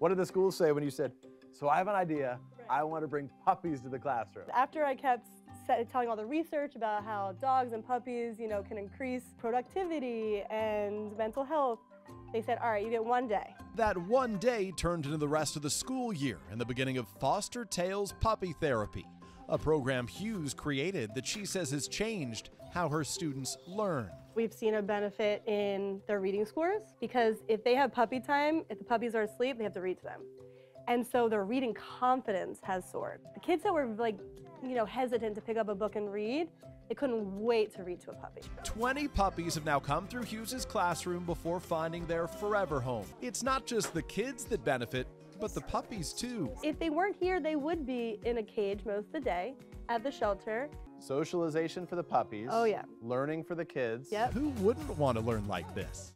What did the school say when you said, so I have an idea, I want to bring puppies to the classroom? After I kept telling all the research about how dogs and puppies, you know, can increase productivity and mental health, they said, all right, you get one day. That one day turned into the rest of the school year and the beginning of Foster Tales Puppy Therapy, a program Hughes created that she says has changed how her students learn. We've seen a benefit in their reading scores because if they have puppy time, if the puppies are asleep, they have to read to them. And so their reading confidence has soared. The kids that were like, you know, hesitant to pick up a book and read, they couldn't wait to read to a puppy. 20 puppies have now come through Hughes's classroom before finding their forever home. It's not just the kids that benefit, but the puppies too. If they weren't here, they would be in a cage most of the day at the shelter. Socialization for the puppies. Oh, yeah. Learning for the kids. Yep. Who wouldn't want to learn like this?